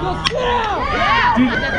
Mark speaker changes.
Speaker 1: Do céu!